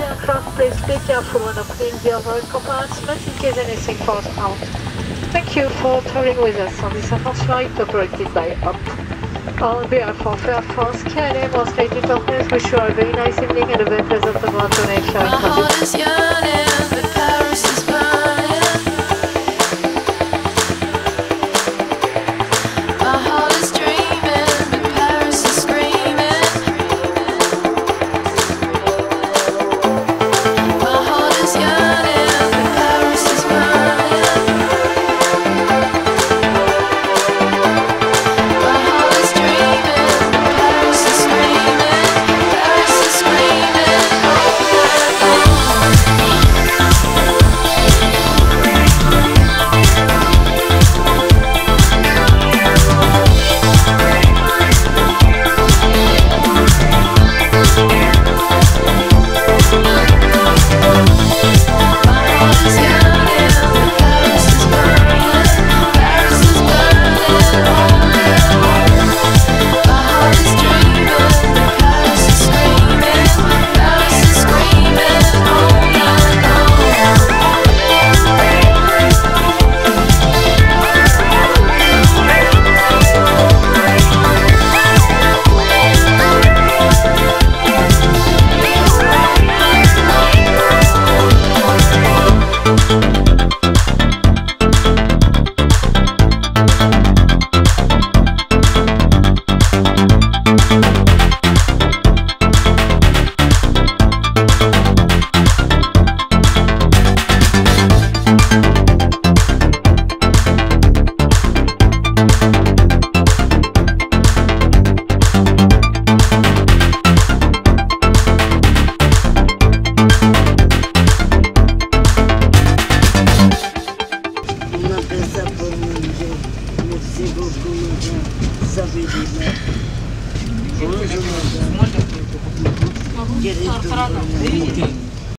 aircraft, please be careful when opening the overhead compartment in case anything falls out. Thank you for traveling with us. On this Air flight operated by UP. On behalf of Air France, KLM, State Partners, wish you a very nice evening and a very pleasant amount забили. Gerek duyduğunu.